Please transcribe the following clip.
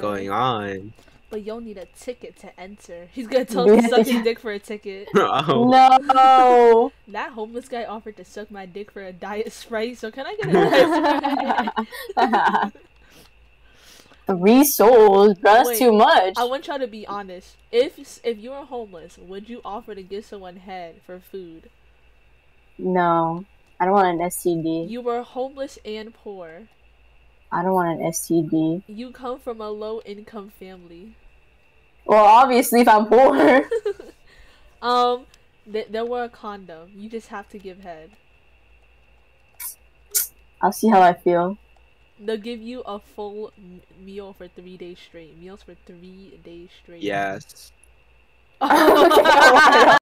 going on? But you'll need a ticket to enter. He's gonna tell me to suck his dick for a ticket. oh. No. That homeless guy offered to suck my dick for a diet sprite, so can I get a diet sprite? Three souls, bro. That's Wait, too much. I want y'all to be honest. If if you were homeless, would you offer to give someone head for food? No, I don't want an STD. You were homeless and poor. I don't want an STD. You come from a low income family. Well, obviously, if I'm poor. Um, th- there were a condom. You just have to give head. I'll see how I feel. They'll give you a full m- meal for three days straight. Meals for three days straight. Yes. Okay,